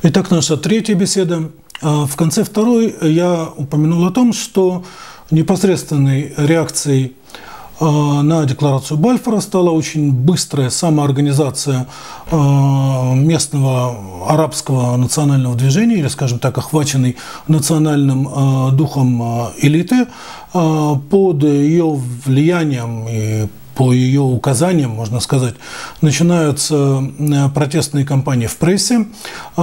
Итак, наша третья беседа. А, в конце второй я упомянул о том, что непосредственной реакцией а, на декларацию Бальфора стала очень быстрая самоорганизация а, местного арабского национального движения, или, скажем так, охваченной национальным духом элиты, под ее влиянием и по ее указаниям, можно сказать, начинаются э, протестные кампании в прессе, э,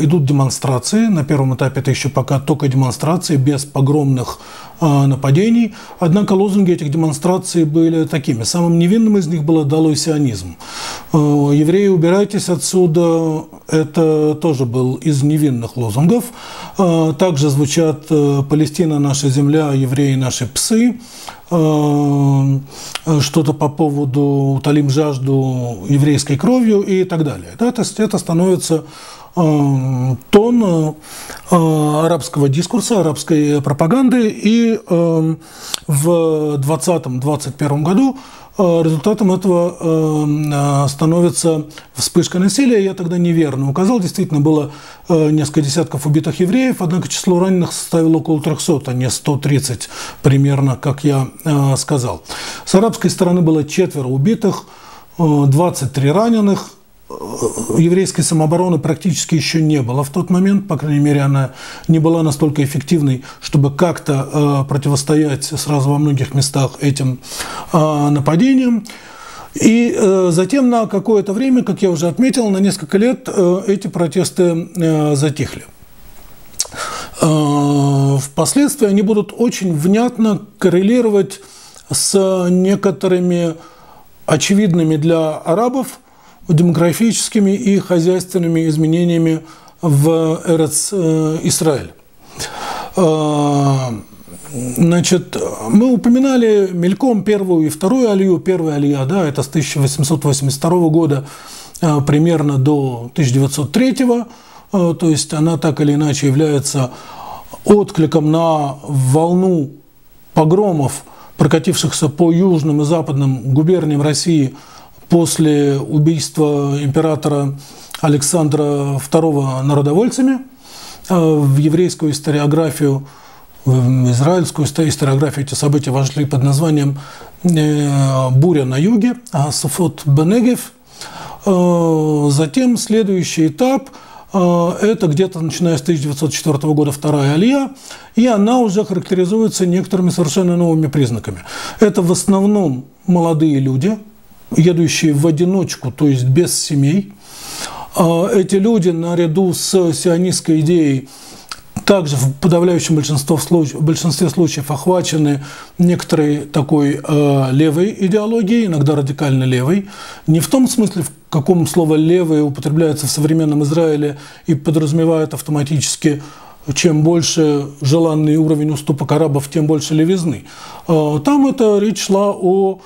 идут демонстрации. На первом этапе это еще пока только демонстрации, без погромных нападений. Однако лозунги этих демонстраций были такими. Самым невинным из них был «Долой сионизм». «Евреи, убирайтесь отсюда» – это тоже был из невинных лозунгов. Также звучат «Палестина – наша земля, евреи – наши псы». Э, что-то по поводу «утолим жажду еврейской кровью» и так далее. Да, то есть это становится э, тон э, арабского дискурса, арабской пропаганды. И в 2020-2021 году Э, результатом этого э, э, становится вспышка насилия. Я тогда неверно указал. Действительно, было несколько десятков убитых евреев, однако число раненых составило около 300, а не 130 примерно, как я сказал. С арабской стороны было четверо убитых, 23 раненых, еврейской самообороны практически еще не было в тот момент, по крайней мере, она не была настолько эффективной, чтобы как-то э, противостоять сразу во многих местах этим э, нападениям. И э, затем на какое-то время, как я уже отметил, на несколько лет э, эти протесты э, затихли. Э, впоследствии они будут очень внятно коррелировать с некоторыми очевидными для арабов – демографическими и хозяйственными изменениями в Эрец э, Израиль. Э, значит, мы упоминали мельком первую и вторую алию. Первая алия, да, это с 1882 года э, примерно до 1903, то есть она так или иначе является откликом на волну погромов, прокатившихся по южным и западным губерниям России – после убийства императора Александра II народовольцами э, в еврейскую историографию, в израильскую историографию эти события вошли под названием э, «Буря на юге», Асуфот Бенегев. Э, затем следующий этап – это где-то начиная с 1904 года вторая алия, и она уже характеризуется некоторыми совершенно новыми признаками. Это в основном молодые люди – едущие в одиночку, то есть без семей. А эти люди наряду с сионистской идеей также в подавляющем большинстве случаев, охвачены некоторой такой э, левой идеологией, иногда радикально левой. Не в том смысле, в каком слово «левое» употребляется в современном Израиле и подразумевает автоматически чем больше желанный уровень уступок арабов, тем больше левизны. Э, там это речь шла о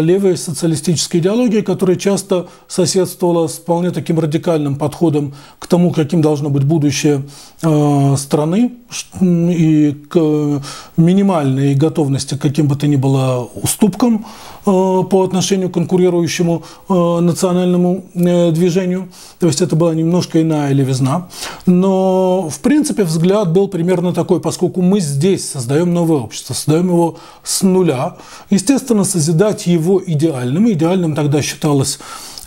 левой социалистической идеологии, которая часто соседствовала с вполне таким радикальным подходом к тому, каким должно быть будущее э, страны и к минимальной готовности к каким бы то ни было уступкам э, по отношению к конкурирующему национальному движению. То есть это была немножко иная левизна. Но, в принципе, взгляд был примерно такой, поскольку мы здесь создаем новое общество, создаем его с нуля. Естественно, созидать его идеальным. Идеальным тогда считалось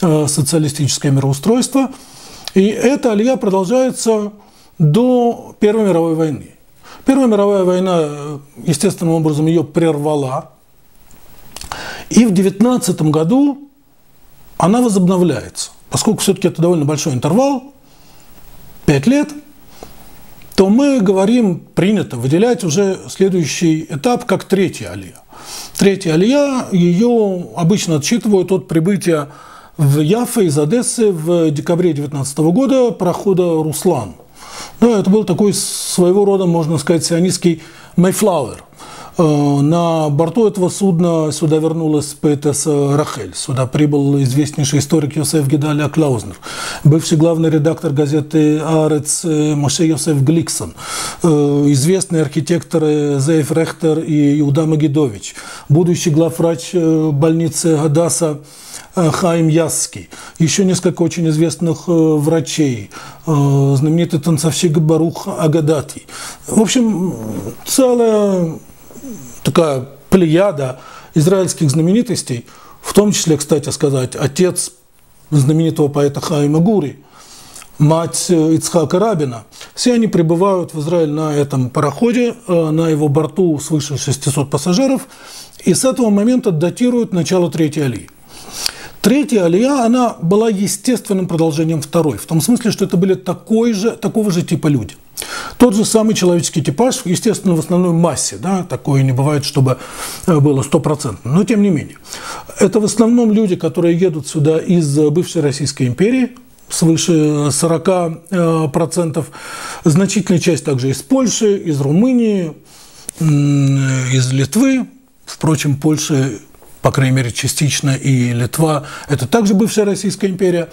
э, социалистическое мироустройство. И эта алия продолжается до Первой мировой войны. Первая мировая война, естественным образом, ее прервала. И в 19 году она возобновляется. Поскольку все-таки это довольно большой интервал, 5 лет, то мы говорим, принято выделять уже следующий этап как третья алия. Третья алия, ее обычно отсчитывают от прибытия в Яффе из Одессы в декабре 19 года прохода Руслан. Да, это был такой своего рода, можно сказать, сионистский Mayflower. На борту этого судна сюда вернулась поэтесса Рахель. Сюда прибыл известнейший историк Йосеф Гедаля Клаузнер, бывший главный редактор газеты «Арец» Моше Йосеф Гликсон, известные архитекторы Зейф Рехтер и Иуда Магидович, будущий главврач больницы Гадаса Э, Хаим Ясский, еще несколько очень известных э, врачей, э, знаменитый танцовщик Барух Агадати. В общем, целая такая плеяда израильских знаменитостей, в том числе, кстати сказать, отец знаменитого поэта Хаима Гури, мать Ицхака Рабина. Все они прибывают в Израиль на этом пароходе, на его борту свыше 600 пассажиров, и с этого момента датируют начало Третьей алии. Третья алия, она была естественным продолжением второй, в том смысле, что это были такой же, такого же типа люди. Тот же самый человеческий типаж, естественно, в основной массе, да, такое не бывает, чтобы э, было стопроцентно, но тем не менее. Это в основном люди, которые едут сюда из бывшей Российской империи, свыше 40%, значительная часть также из Польши, из Румынии, из Литвы, Впрочем, Польша по крайней мере, частично и Литва. Это также бывшая Российская империя.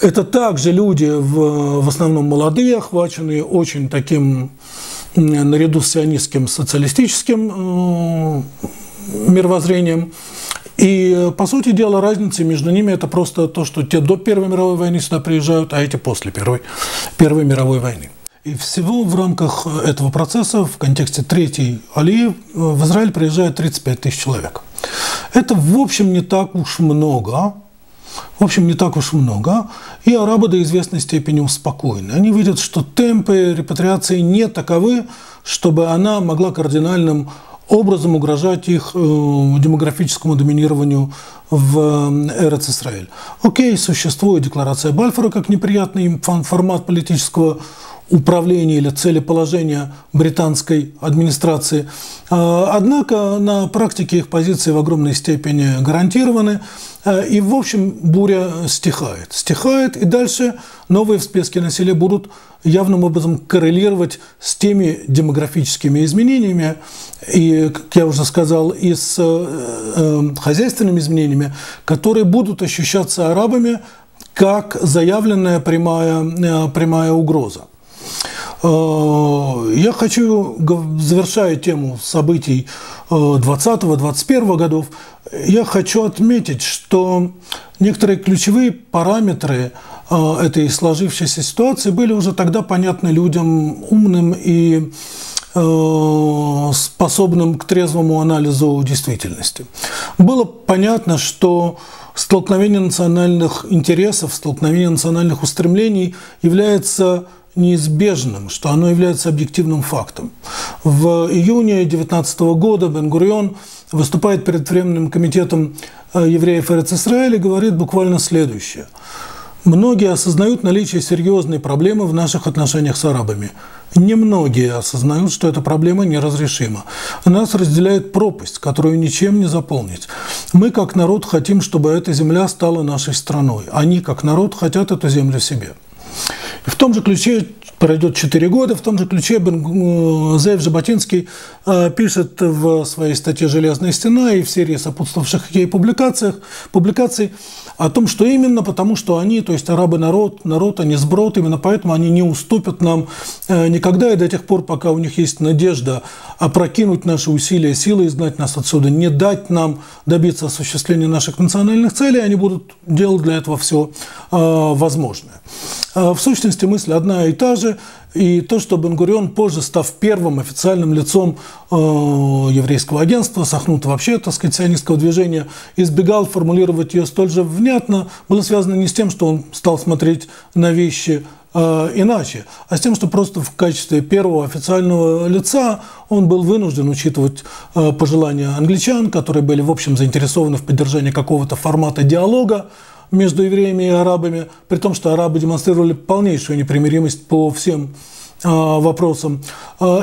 Это также люди, в, в основном молодые, охваченные очень таким, наряду с сионистским социалистическим э, мировоззрением. И, по сути дела, разница между ними – это просто то, что те до Первой мировой войны сюда приезжают, а эти после Первой, Первой мировой войны. И всего в рамках этого процесса, в контексте Третьей Алии, в Израиль приезжает 35 тысяч человек. Это, в общем, не так уж много. В общем, не так уж много. И арабы до известной степени успокоены. Они видят, что темпы репатриации не таковы, чтобы она могла кардинальным образом угрожать их э, демографическому доминированию в э, Эрец Израиль. Окей, существует декларация Бальфора как неприятный формат политического управления или целеположения британской администрации. А, однако на практике их позиции в огромной степени гарантированы. А, и, в общем, буря стихает. Стихает, и дальше новые всплески насилия будут явным образом коррелировать с теми демографическими изменениями, и, как я уже сказал, и с э, э, хозяйственными изменениями, которые будут ощущаться арабами как заявленная прямая, э, прямая угроза. Э, я хочу, завершая тему событий 20-21 э, годов, я хочу отметить, что некоторые ключевые параметры э, этой сложившейся ситуации были уже тогда понятны людям умным и способным к трезвому анализу действительности. Было понятно, что столкновение национальных интересов, столкновение национальных устремлений является неизбежным, что оно является объективным фактом. В июне 19 года Бен-Гурион выступает перед Временным комитетом э, евреев Эрец Израиля и говорит буквально следующее. Многие осознают наличие серьезной проблемы в наших отношениях с арабами. Немногие осознают, что эта проблема неразрешима. Нас разделяет пропасть, которую ничем не заполнить. Мы, как народ, хотим, чтобы эта земля стала нашей страной. Они, как народ, хотят эту землю себе. В том же ключе пройдет 4 года, в том же ключе э, Зеев Жаботинский э, пишет в своей статье «Железная стена» и в серии сопутствовавших ей публикациях, публикаций о том, что именно потому, что они, то есть арабы народ, народ, они сброд, именно поэтому они не уступят нам э, никогда и до тех пор, пока у них есть надежда опрокинуть наши усилия, силы, изгнать нас отсюда, не дать нам добиться осуществления наших национальных целей, они будут делать для этого все возможное. В сущности, мысль одна и та же. И то, что Бенгурион позже, став первым официальным лицом э, еврейского агентства, сохнут вообще, так сказать, сионистского движения, избегал формулировать ее столь же внятно, было связано не с тем, что он стал смотреть на вещи э, иначе, а с тем, что просто в качестве первого официального лица он был вынужден учитывать э, пожелания англичан, которые были, в общем, заинтересованы в поддержании какого-то формата диалога, между евреями и арабами, при том, что арабы демонстрировали полнейшую непримиримость по всем вопросам.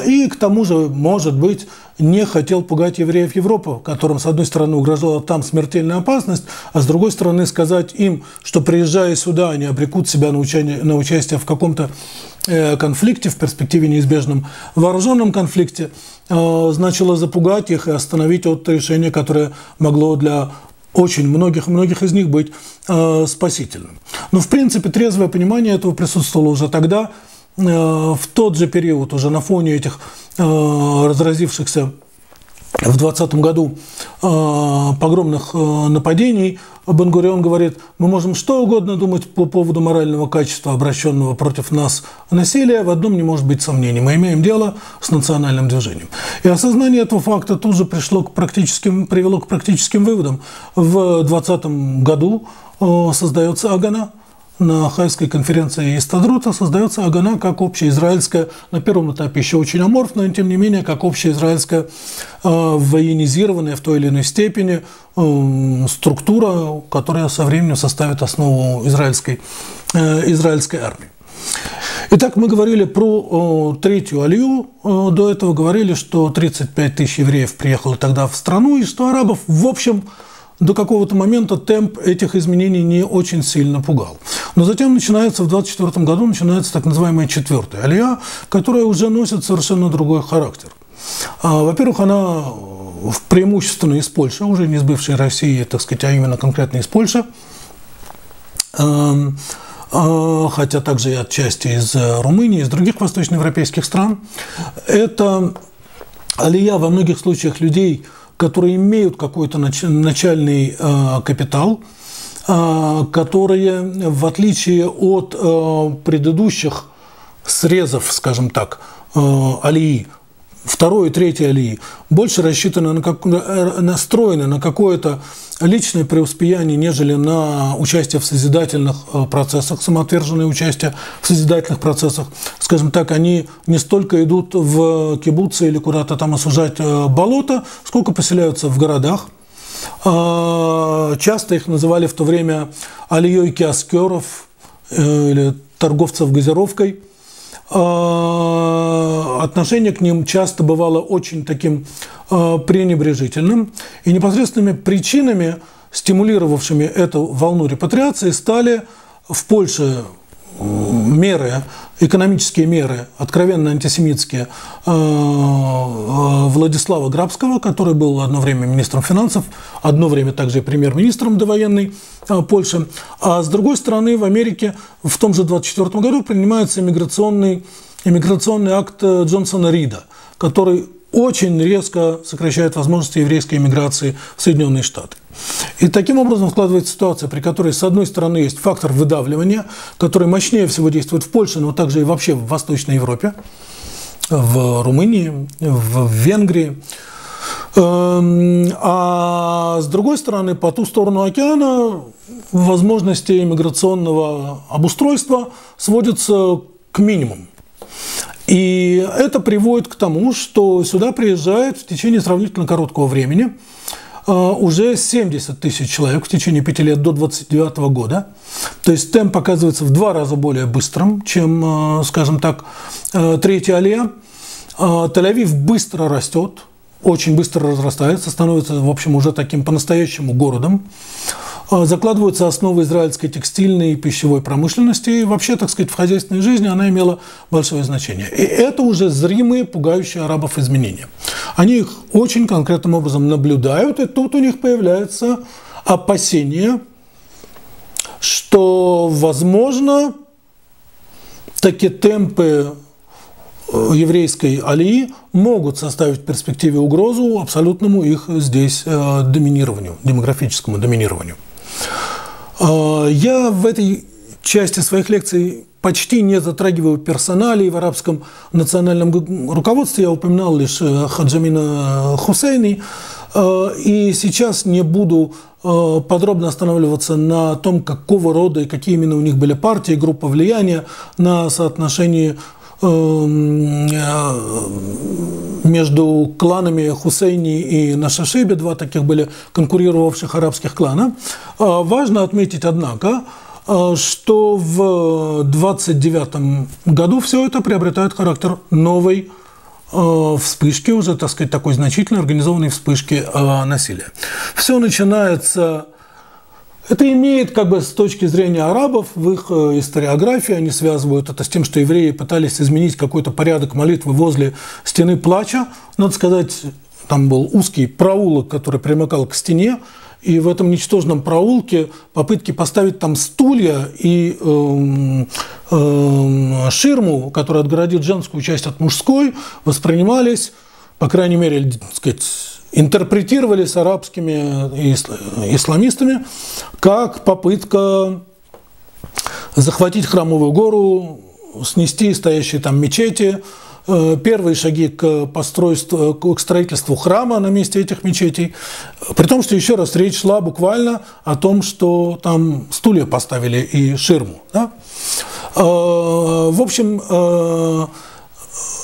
И к тому же, может быть, не хотел пугать евреев Европы, которым, с одной стороны, угрожала там смертельная опасность, а с другой стороны, сказать им, что приезжая сюда, они обрекут себя на участие, на участие в каком-то э, конфликте, в перспективе неизбежном вооруженном конфликте, э, значило запугать их и остановить от решения, которое могло для очень многих-многих из них быть э, спасительным. Но, в принципе, трезвое понимание этого присутствовало уже тогда, э, в тот же период, уже на фоне этих Э, разразившихся в 2020 году э, погромных э, нападений, Бангурион говорит, мы можем что угодно думать по поводу морального качества обращенного против нас насилия, в одном не может быть сомнений. Мы имеем дело с национальным движением. И осознание этого факта тут же пришло к практическим, привело к практическим выводам. В 2020 году создается Агана – на Хайской конференции Истадрута создается Агана как общеизраильская, на первом этапе еще очень аморфная, но тем не менее как общеизраильская э, военизированная в той или иной степени э, структура, которая со временем составит основу израильской, э, израильской армии. Итак, мы говорили про третью алию. До этого говорили, что 35 тысяч евреев приехало тогда в страну, и что арабов, в общем, до какого-то момента темп этих изменений не очень сильно пугал. Но затем начинается, в 24 году начинается так называемая четвертая алия, которая уже носит совершенно другой характер. А, во-первых, она преимущественно из Польши, уже не из бывшей России, так сказать, а именно конкретно из Польши эм, а, хотя также и отчасти из Румынии, из других восточноевропейских стран. Это алия во многих случаях людей, которые имеют какой-то начальный э, капитал, э, которые, в отличие от э, предыдущих срезов, скажем так, алии, второй и третьей алии больше рассчитаны на как, настроены на какое-то личное преуспеяние, нежели на участие в созидательных э, процессах, самоотверженное участие в созидательных процессах. Скажем так, они не столько идут в кибуцы или куда-то там осужать э, болото, сколько поселяются в городах. А, часто их называли в то время алией киоскеров э, или торговцев газировкой – отношение к ним часто бывало очень таким а, пренебрежительным. И непосредственными причинами, стимулировавшими эту волну репатриации, стали в Польше меры, экономические меры, откровенно антисемитские, э, э, Владислава Грабского, который был одно время министром финансов, одно время также и премьер-министром довоенной э, Польши. А с другой стороны, в Америке в том же 24 году принимается иммиграционный, иммиграционный акт Джонсона Рида, который очень резко сокращает возможности еврейской иммиграции в Соединенные Штаты. И таким образом складывается ситуация, при которой, с одной стороны, есть фактор выдавливания, который мощнее всего действует в Польше, но также и вообще в Восточной Европе, в Румынии, в Венгрии. Эм, а с другой стороны, по ту сторону океана возможности иммиграционного обустройства сводятся к минимуму. И это приводит к тому, что сюда приезжает в течение сравнительно короткого времени уже 70 тысяч человек в течение пяти лет до 29 года. То есть темп оказывается в два раза более быстрым, чем, э, скажем так, э, третья алия. Тель-Авив быстро растет, очень быстро разрастается, становится, в общем, уже таким по-настоящему городом. А, закладываются основы израильской текстильной и пищевой промышленности. И вообще, так сказать, в хозяйственной жизни она имела большое значение. И это уже зримые, пугающие арабов изменения. Они их очень конкретным образом наблюдают, и тут у них появляется опасение, что, возможно, такие темпы э, еврейской алии могут составить в перспективе угрозу абсолютному их здесь э, доминированию, демографическому доминированию. А, я в этой части своих лекций почти не затрагиваю персоналей в арабском национальном руководстве. Я упоминал лишь э, Хаджамина Хусейни. А, и сейчас не буду э, подробно останавливаться на том, какого рода и какие именно у них были партии, группа влияния на соотношении э, между кланами Хусейни и Нашашиби, два таких были конкурировавших арабских клана. А, важно отметить, однако, что в 29 году все это приобретает характер новой вспышки, уже, так сказать, такой значительной организованной вспышки насилия. Все начинается это имеет, как бы, с точки зрения арабов, в их э, историографии, они связывают это с тем, что евреи пытались изменить какой-то порядок молитвы возле стены плача. Надо сказать, там был узкий проулок, который примыкал к стене, и в этом ничтожном проулке попытки поставить там стулья и э, э, ширму, которая отгородит женскую часть от мужской, воспринимались, по крайней мере, так сказать, интерпретировались арабскими исламистами как попытка захватить храмовую гору, снести стоящие там мечети, э, первые шаги к, постройству, к строительству храма на месте этих мечетей. При том, что еще раз речь шла буквально о том, что там стулья поставили и ширму. Да? Э, в общем, э, Э,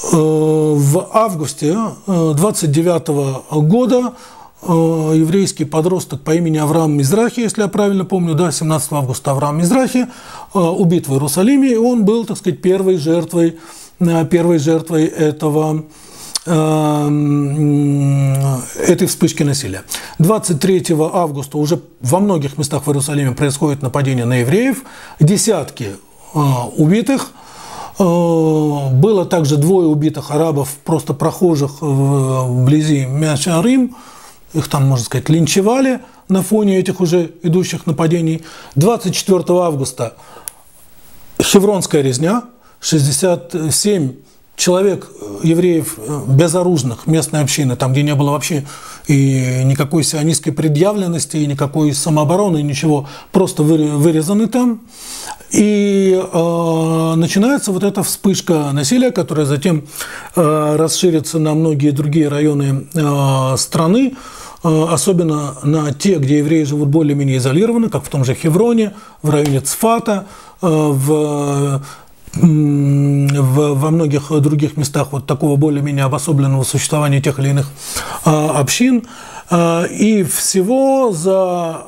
в августе 29 э, года э, еврейский подросток по имени Авраам Мизрахи, если я правильно помню, да, 17 августа Авраам Мизрахи, убит в Иерусалиме, и он был, так сказать, первой жертвой, первой жертвой этого, этой вспышки насилия. 23 августа уже во многих местах в Иерусалиме происходит нападение на евреев, десятки убитых – Э, было также двое убитых арабов, просто прохожих вблизи Мяшарим. Их там, можно сказать, линчевали на фоне этих уже идущих нападений. 24 августа Хевронская резня, 67 человек, э, евреев э, безоружных местной общины, там, где не было вообще и никакой сионистской предъявленности, и никакой самообороны, ничего, просто вырезаны там. И э, начинается вот эта вспышка насилия, которая затем э, расширится на многие другие районы э, страны, э, особенно на те, где евреи живут более-менее изолированно, как в том же Хевроне, в районе Цфата, э, в в, во многих других местах вот такого более-менее обособленного существования тех или иных а, общин. А, и всего за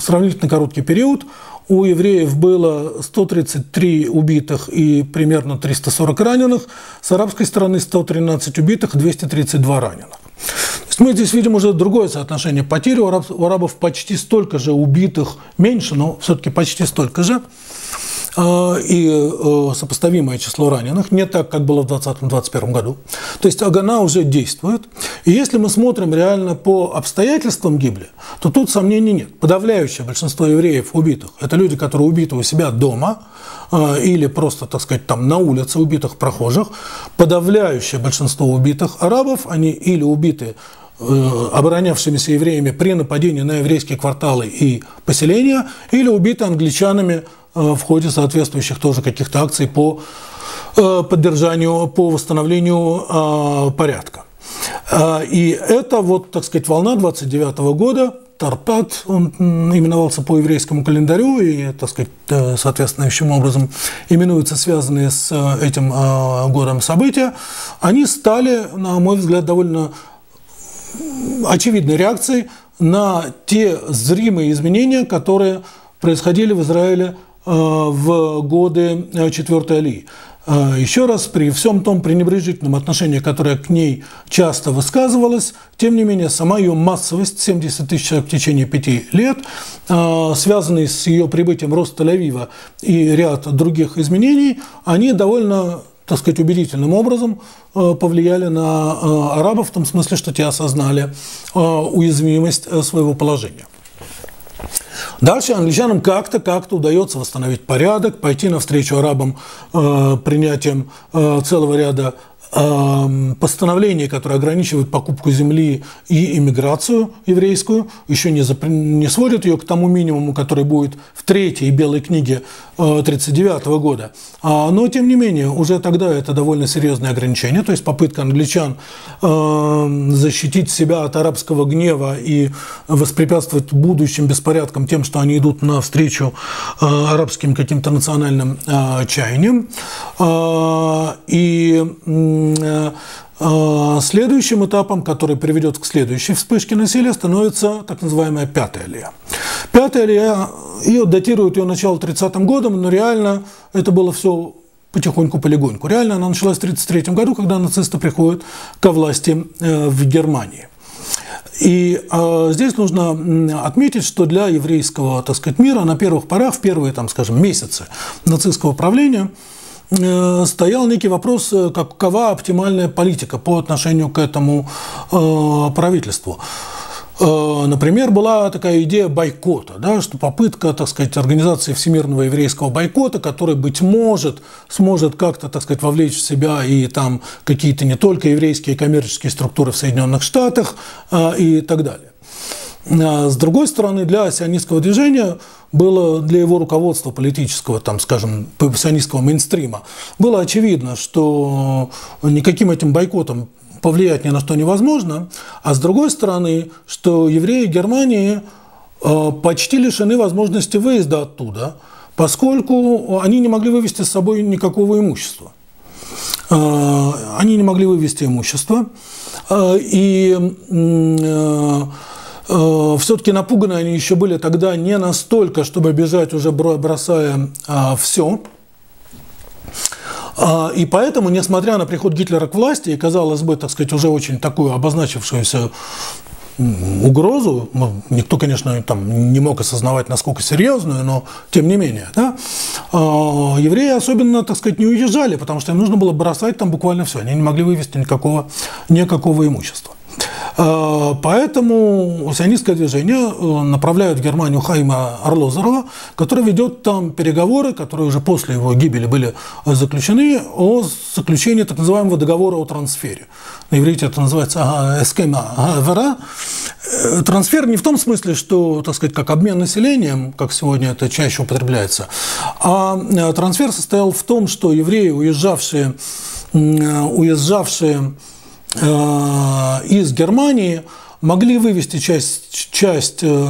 сравнительно короткий период у евреев было 133 убитых и примерно 340 раненых, с арабской стороны 113 убитых, 232 раненых. То есть мы здесь видим уже другое соотношение потерь. У, араб, у арабов почти столько же убитых, меньше, но все-таки почти столько же. А, и э, сопоставимое число раненых, не так, как было в 2020-2021 году. То есть Агана уже действует. И если мы смотрим реально по обстоятельствам гибели, то тут сомнений нет. Подавляющее большинство евреев убитых – это люди, которые убиты у себя дома, а, или просто, так сказать, там на улице убитых прохожих. Подавляющее большинство убитых арабов, они или убиты э, оборонявшимися евреями при нападении на еврейские кварталы и поселения, или убиты англичанами Э, в ходе соответствующих тоже каких-то акций по э, поддержанию, по восстановлению э, порядка. И это вот, так сказать, волна 29 года, Тарпат, он именовался по еврейскому календарю и, так сказать, соответствующим образом именуются связанные с этим годом события, они стали, на мой взгляд, довольно очевидной реакцией на те зримые изменения, которые происходили в Израиле Э, в годы э, четвертой Алии. Э, еще раз, при всем том пренебрежительном отношении, которое к ней часто высказывалось, тем не менее, сама ее массовость, 70 тысяч человек в течение пяти лет, связанные с ее прибытием роста Тель-Авива и ряд других изменений, они довольно так сказать, убедительным образом повлияли на арабов в том смысле, что те осознали уязвимость своего положения. Дальше англичанам как-то, как-то удается восстановить порядок, пойти навстречу арабам э, принятием э, целого ряда постановление, которое ограничивает покупку земли и иммиграцию еврейскую, еще не, запр... не сводит ее к тому минимуму, который будет в третьей белой книге 1939 э, года. А, но, тем не менее, уже тогда это довольно серьезное ограничение, то есть попытка англичан э, защитить себя от арабского гнева и воспрепятствовать будущим беспорядкам тем, что они идут навстречу э, арабским каким-то национальным чаяниям. И Э, следующим этапом, который приведет к следующей вспышке насилия, становится так называемая пятая алия. Пятая алия, ее датируют ее начало 30-м годом, но реально это было все потихоньку, полегоньку. Реально она началась в 1933 году, когда нацисты приходят ко власти э, в Германии. И э, здесь нужно отметить, что для еврейского, так сказать, мира на первых порах, в первые, там, скажем, месяцы нацистского правления э, стоял некий вопрос, э, какова оптимальная политика по отношению к этому э, правительству. Э, например, была такая идея бойкота, да, что попытка, так сказать, организации всемирного еврейского бойкота, который, быть может, сможет как-то, так сказать, вовлечь в себя и там какие-то не только еврейские коммерческие структуры в Соединенных Штатах э, и так далее. А с другой стороны, для сионистского движения было для его руководства политического, там, скажем, сионистского мейнстрима, было очевидно, что никаким этим бойкотом повлиять ни на что невозможно, а с другой стороны, что евреи Германии э, почти лишены возможности выезда оттуда, поскольку они не могли вывести с собой никакого имущества. Э, они не могли вывести имущество, и все-таки напуганы они еще были тогда не настолько, чтобы бежать уже бросая все, а, и поэтому, несмотря на приход Гитлера к власти, и, казалось бы, так сказать, уже очень такую обозначившуюся угрозу, ну, никто, конечно, там не мог осознавать, насколько серьезную, но тем не менее, да, а, евреи особенно, так сказать, не уезжали, потому что им нужно было бросать там буквально все, они не могли вывести никакого, никакого имущества. Э, поэтому сионистское движение э, направляют в Германию Хайма Орлозорова, который ведет там переговоры, которые уже после его гибели были заключены, о заключении так называемого договора о трансфере. На иврите это называется эскема вера. Э, трансфер не в том смысле, что, так сказать, как обмен населением, как сегодня это чаще употребляется, а трансфер состоял в том, что евреи, уезжавшие, уезжавшие из Германии могли вывести часть, часть э,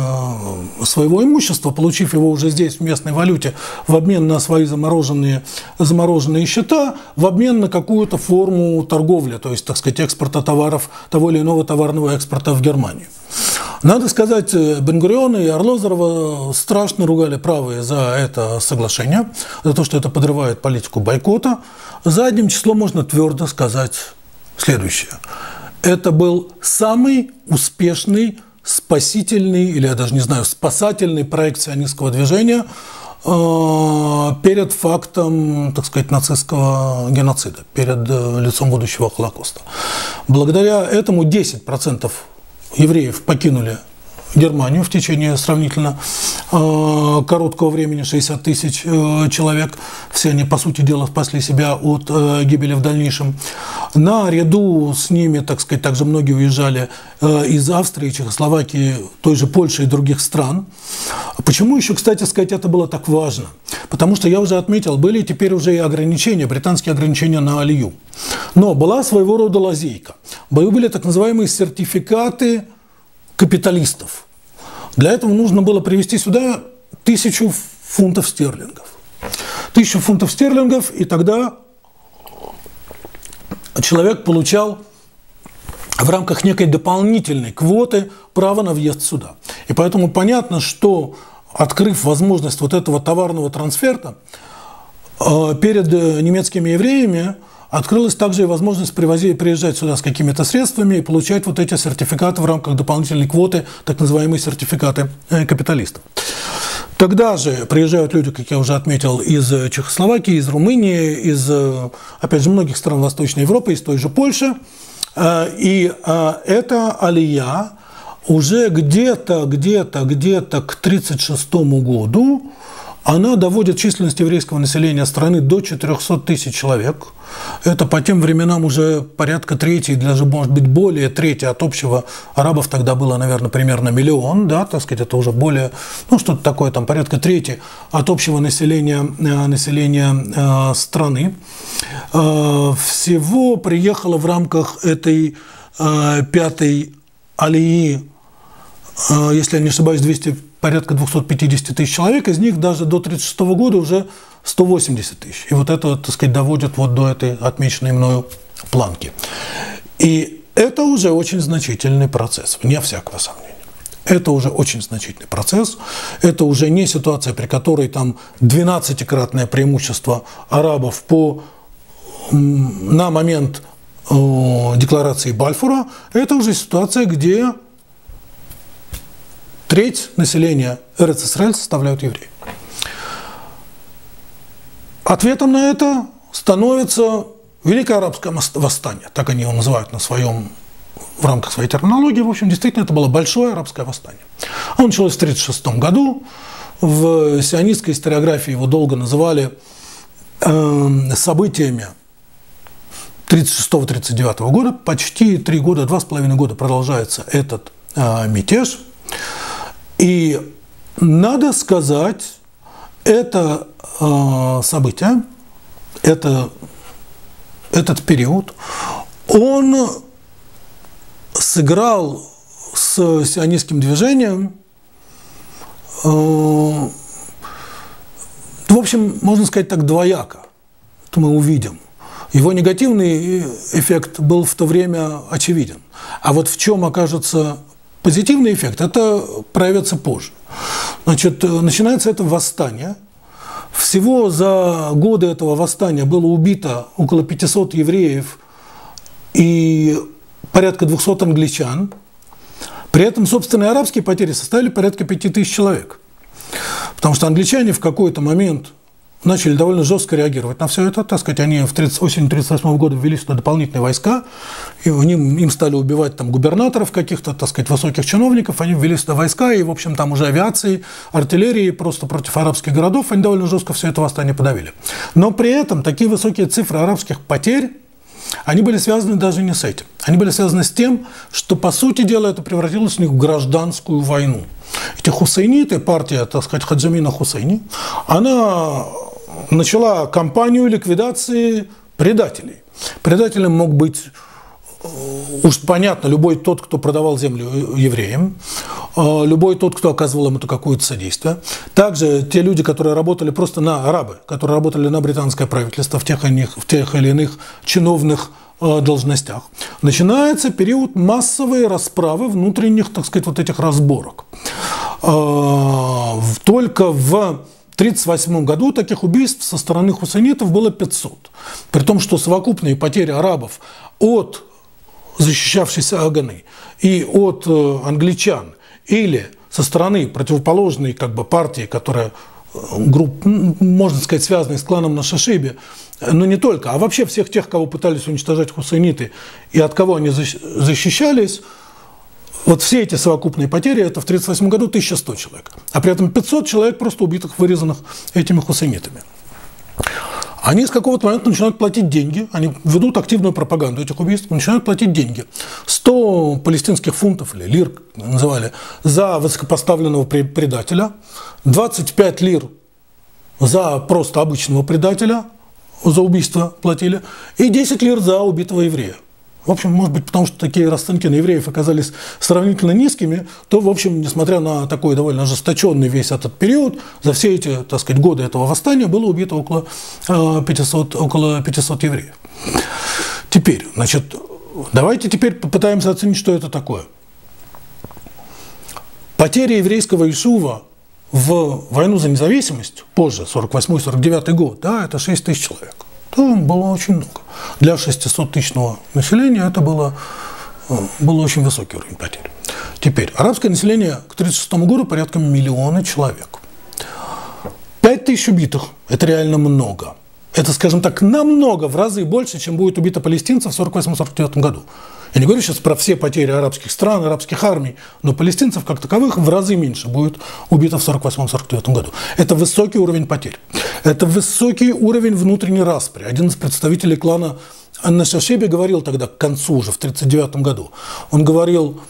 своего имущества, получив его уже здесь в местной валюте, в обмен на свои замороженные, замороженные счета, в обмен на какую-то форму торговли, то есть, так сказать, экспорта товаров, того или иного товарного экспорта в Германию. Надо сказать, э, Бенгуриона и Орлозорова страшно ругали правые за это соглашение, за то, что это подрывает политику бойкота. Задним числом можно твердо сказать следующее. Это был самый успешный спасительный, или я даже не знаю, спасательный проект сионистского движения э, перед фактом, так сказать, нацистского геноцида, перед э, лицом будущего Холокоста. Благодаря этому 10% евреев покинули Германию в течение сравнительно э, короткого времени, 60 тысяч человек. Все они, по сути дела, спасли себя от гибели в дальнейшем. Наряду с ними, так сказать, также многие уезжали из Австрии, Чехословакии, той же Польши и других стран. Почему еще, кстати сказать, это было так важно? Потому что я уже отметил, были теперь уже и ограничения, британские ограничения на алию. Но была своего рода лазейка. Были так называемые сертификаты капиталистов. Для этого нужно было привести сюда тысячу фунтов стерлингов. Тысячу фунтов стерлингов, и тогда человек получал в рамках некой дополнительной квоты право на въезд сюда. И поэтому понятно, что открыв возможность вот этого товарного трансферта э, перед э, немецкими евреями, Открылась также и возможность привозить, приезжать сюда с какими-то средствами и получать вот эти сертификаты в рамках дополнительной квоты, так называемые сертификаты э, капиталистов. Тогда же приезжают люди, как я уже отметил, из Чехословакии, из Румынии, из, э, опять же, многих стран Восточной Европы, из той же Польши. Э, и эта алия уже где-то, где-то, где-то к 1936 году она доводит численность еврейского населения страны до 400 тысяч человек. Это по тем временам уже порядка трети, даже, может быть, более трети от общего арабов тогда было, наверное, примерно миллион, да, так сказать, это уже более, ну, что-то такое, там, порядка трети от общего населения, э, населения э, страны. Э, всего приехало в рамках этой пятой алии, если я не ошибаюсь, 200 порядка 250 тысяч человек, из них даже до 1936 года уже 180 тысяч. И вот это, так сказать, доводит вот до этой отмеченной мною планки. И это уже очень значительный процесс, вне всякого сомнения. Это уже очень значительный процесс. Это уже не ситуация, при которой там 12-кратное преимущество арабов по, на момент э, декларации Бальфура. Это уже ситуация, где треть населения РССР составляют евреи. Ответом на это становится Великое арабское восстание, так они его называют на своем, в рамках своей терминологии. В общем, действительно, это было большое арабское восстание. Оно началось в 1936 году. В сионистской историографии его долго называли э, событиями 1936-1939 года. Почти три года, два с половиной года продолжается этот э, мятеж. И надо сказать, это э, событие, это этот период, он сыграл с сионистским движением, э, в общем, можно сказать так, двояко. Это мы увидим. Его негативный эффект был в то время очевиден. А вот в чем окажется позитивный эффект, это проявится позже. Значит, начинается это восстание – всего за годы этого восстания было убито около 500 евреев и порядка 200 англичан. При этом собственные арабские потери составили порядка 5000 человек. Потому что англичане в какой-то момент начали довольно жестко реагировать на все это. Так сказать, они в 30, осенью 1938 года ввели сюда дополнительные войска, и ним, им стали убивать там губернаторов каких-то, так сказать, высоких чиновников, они ввели сюда войска, и, в общем, там уже авиации, артиллерии просто против арабских городов, они довольно жестко все это восстание подавили. Но при этом такие высокие цифры арабских потерь они были связаны даже не с этим. Они были связаны с тем, что, по сути дела, это превратилось у них в гражданскую войну. Эти хусейниты, партия, так сказать, Хаджамина Хусейни, она начала кампанию ликвидации предателей. Предателем мог быть э, уж понятно, любой тот, кто продавал землю евреям, э, любой тот, кто оказывал им это какое-то содействие. Также те люди, которые работали просто на арабы, которые работали на британское правительство в тех, иных, в тех или иных чиновных э, должностях. Начинается период массовой расправы внутренних, так сказать, вот этих разборок. Только в 1938 году таких убийств со стороны хусанитов было 500. При том, что совокупные потери арабов от защищавшейся Аганы и от э, англичан или со стороны противоположной как бы, партии, которая э, групп, можно сказать, связанной с кланом на Шашибе, но не только, а вообще всех тех, кого пытались уничтожать хусайниты и от кого они защищались – вот все эти совокупные потери, это в 1938 году 1100 человек. А при этом 500 человек просто убитых, вырезанных этими хусейнитами. Они с какого-то момента начинают платить деньги, они ведут активную пропаганду этих убийств, начинают платить деньги. 100 палестинских фунтов, или лир называли, за высокопоставленного предателя, 25 лир за просто обычного предателя, за убийство платили, и 10 лир за убитого еврея. В общем, может быть, потому что такие расценки на евреев оказались сравнительно низкими, то, в общем, несмотря на такой довольно ожесточенный весь этот период, за все эти, так сказать, годы этого восстания было убито около 500, э, около 500 евреев. Теперь, значит, давайте теперь попытаемся оценить, что это такое. Потери еврейского Ишува в войну за независимость, позже, 48-49 год, да, это 6 тысяч человек – то было очень много. Для 600-тысячного населения это было, э, был очень высокий уровень потерь. Теперь, арабское население к 1936 году порядка миллиона человек. 5 тысяч убитых – это реально много. Это, скажем так, намного, в разы больше, чем будет убито палестинцев в 1948-1949 году. Я не говорю сейчас про все потери арабских стран, арабских армий, но палестинцев как таковых в разы меньше будет убито в 1948-1949 году. Это высокий уровень потерь. Это высокий уровень внутренней распри. Один из представителей клана Анна Шашеби говорил тогда, к концу уже, в 1939 году, он говорил,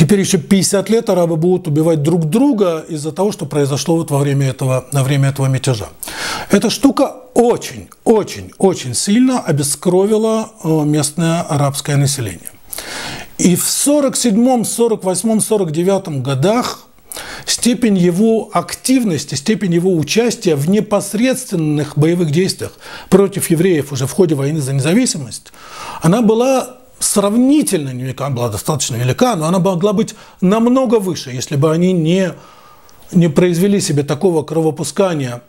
Теперь еще 50 лет арабы будут убивать друг друга из-за того, что произошло вот во время этого, на время этого мятежа. Эта штука очень, очень, очень сильно обескровила э, местное арабское население. И в 47, 48, 49 годах степень его активности, степень его участия в непосредственных боевых действиях против евреев уже в ходе войны за независимость, она была сравнительно невелика, она была достаточно велика, но она могла быть намного выше, если бы они не, не произвели себе такого кровопускания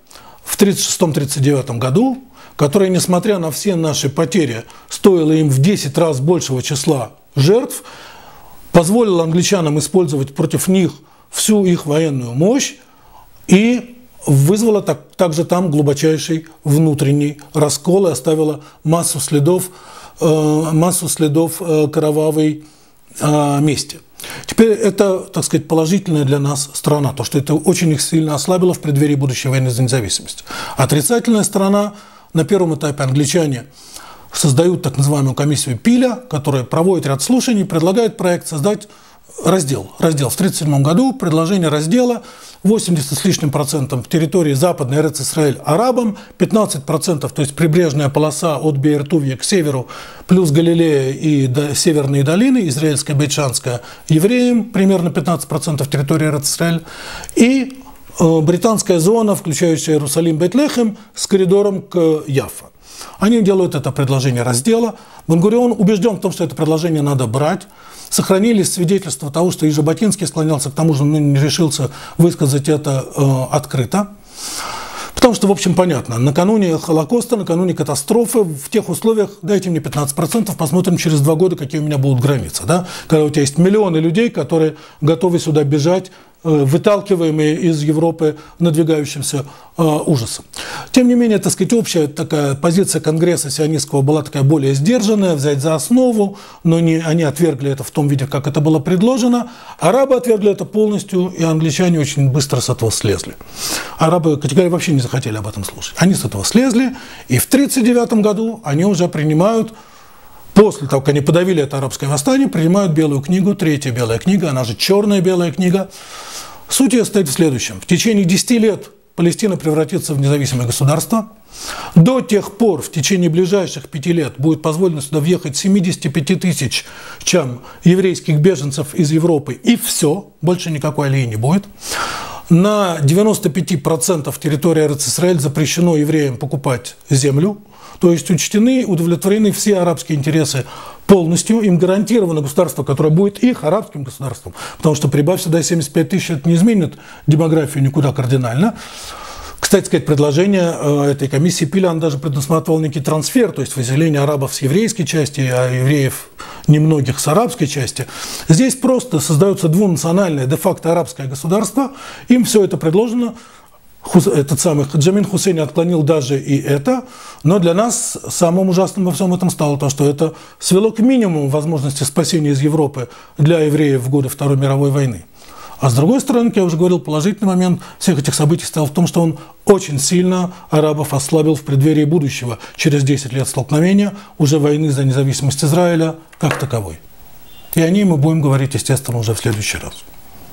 в 1936-1939 году, которое, несмотря на все наши потери, стоило им в 10 раз большего числа жертв, позволило англичанам использовать против них всю их военную мощь и вызвало так, также там глубочайший внутренний раскол и оставило массу следов массу следов э, кровавой э, мести. Теперь это, так сказать, положительная для нас сторона, то, что это очень их сильно ослабило в преддверии будущей войны за независимость. Отрицательная сторона, на первом этапе англичане создают так называемую комиссию Пиля, которая проводит ряд слушаний, предлагает проект создать раздел. Раздел в 1937 году, предложение раздела 80 с лишним процентом территории Западной Эрец-Исраэль арабам, 15 процентов, то есть прибрежная полоса от Бейртувья к северу, плюс Галилея и до, северные долины, израильская, бейтшанская, евреям, примерно 15 процентов территории Эрец-Исраэль, и э, британская зона, включающая Иерусалим, Бейтлехем, с коридором к Яфа. Они делают это предложение раздела. Бангурион убежден в том, что это предложение надо брать сохранились свидетельства того, что и Жаботинский склонялся к тому же, но не решился высказать это э, открыто. Потому что, в общем, понятно, накануне Холокоста, накануне катастрофы, в тех условиях, дайте мне 15%, посмотрим через два года, какие у меня будут границы. Да? Когда у тебя есть миллионы людей, которые готовы сюда бежать выталкиваемые из Европы надвигающимся э, ужасом. Тем не менее, так сказать, общая такая позиция Конгресса сионистского была такая более сдержанная, взять за основу, но не, они отвергли это в том виде, как это было предложено. Арабы отвергли это полностью, и англичане очень быстро с этого слезли. Арабы категорически вообще не захотели об этом слушать. Они с этого слезли, и в 1939 году они уже принимают после того, как они подавили это арабское восстание, принимают Белую книгу, третья Белая книга, она же черная Белая книга. Суть ее стоит в следующем. В течение 10 лет Палестина превратится в независимое государство. До тех пор, в течение ближайших пяти лет, будет позволено сюда въехать 75 тысяч чем еврейских беженцев из Европы, и все, больше никакой алии не будет. На 95% территории Израиль запрещено евреям покупать землю. То есть учтены, удовлетворены все арабские интересы полностью. Им гарантировано государство, которое будет их арабским государством. Потому что прибавь сюда 75 тысяч, это не изменит демографию никуда кардинально. Кстати сказать, предложение э, этой комиссии Пиля, он даже предусматривал некий трансфер, то есть выселение арабов с еврейской части, а евреев немногих с арабской части. Здесь просто создается двунациональное де-факто арабское государство, им все это предложено, этот самый Джамин Хусейн отклонил даже и это, но для нас самым ужасным во всем этом стало то, что это свело к минимуму возможности спасения из Европы для евреев в годы Второй мировой войны. А с другой стороны, как я уже говорил, положительный момент всех этих событий стал в том, что он очень сильно арабов ослабил в преддверии будущего, через 10 лет столкновения, уже войны за независимость Израиля как таковой. И о ней мы будем говорить, естественно, уже в следующий раз.